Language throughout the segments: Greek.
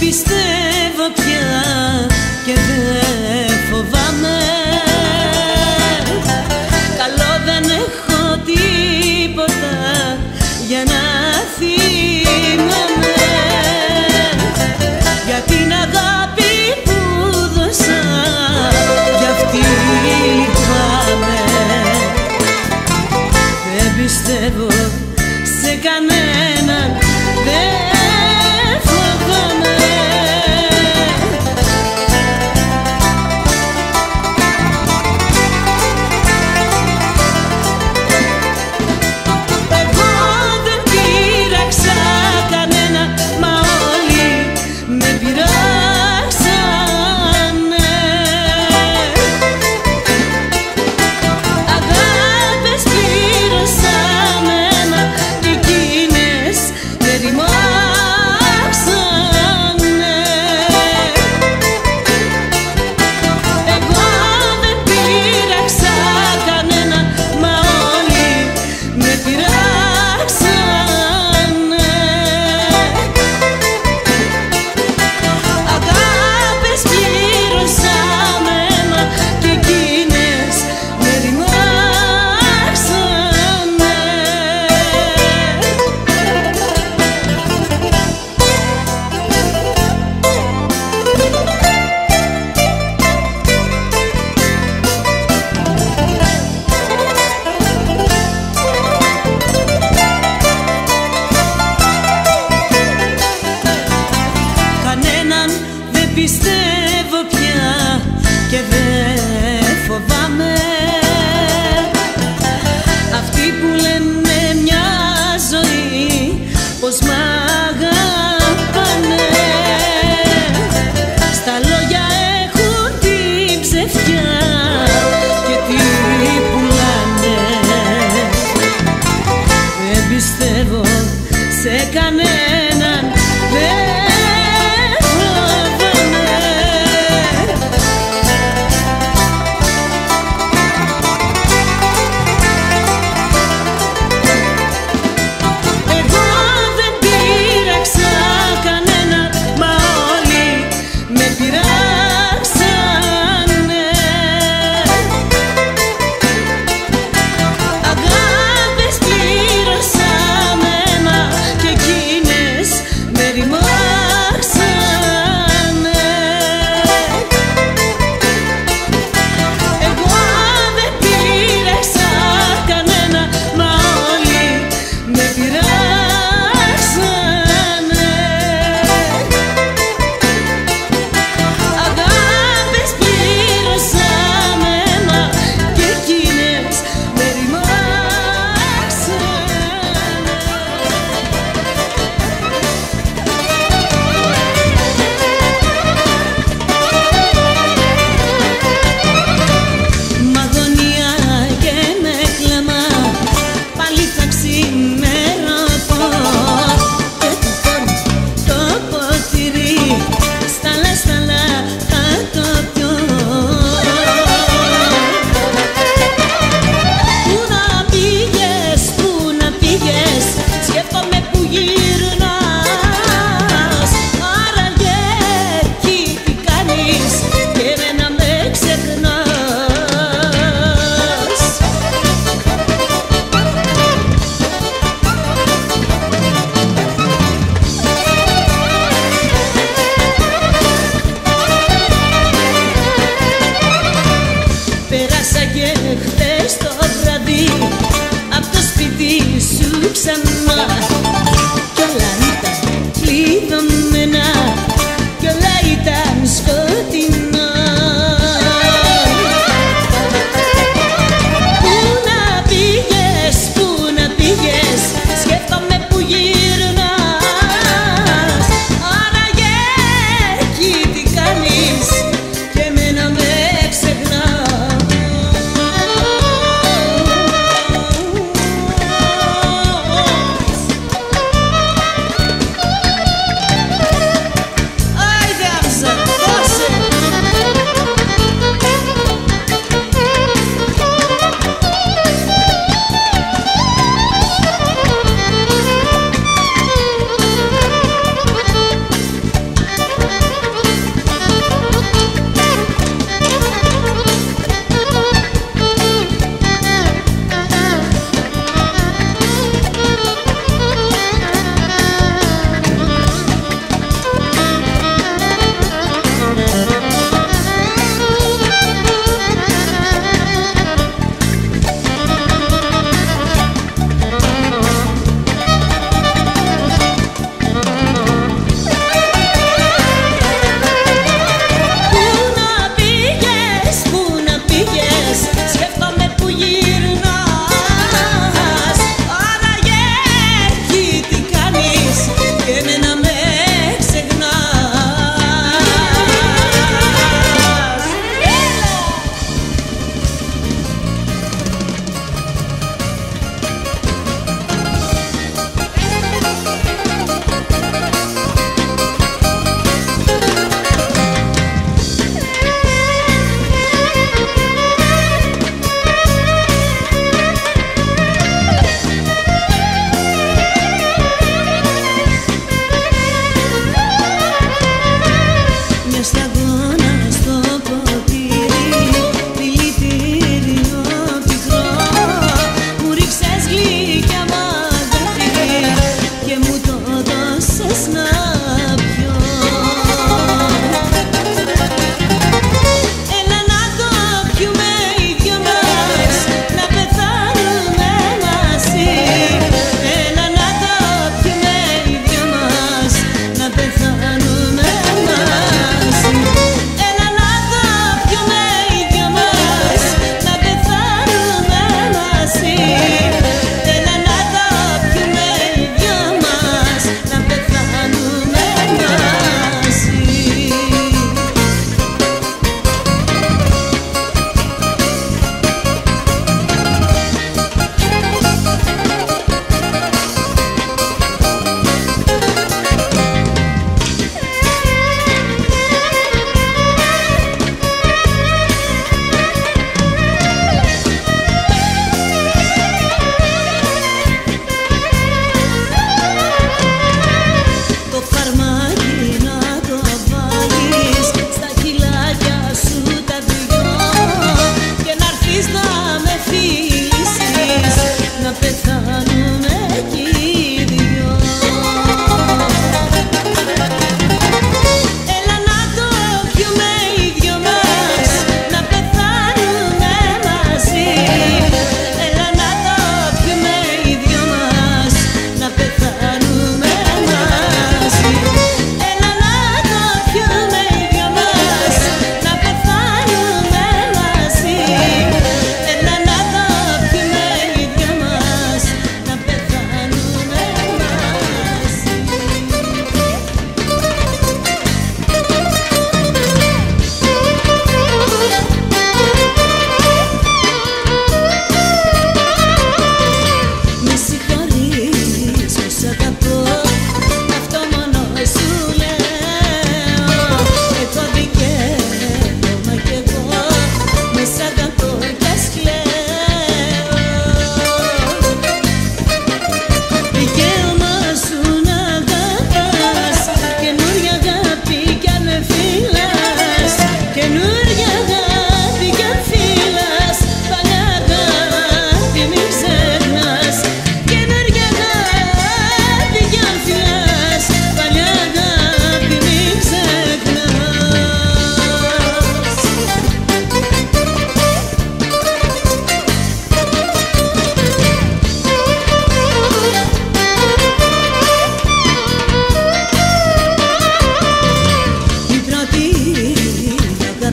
πιστεύω πια και δεν φοβάμαι. Καλό δεν έχω τίποτα για να θυμάμαι. Για την αγάπη που δώσα και αυτή πάμε. Δεν πιστεύω σε κανένα. lips and mine.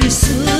一丝。